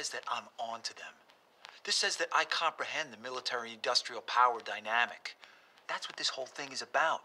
says that I'm on to them. This says that I comprehend the military industrial power dynamic. That's what this whole thing is about.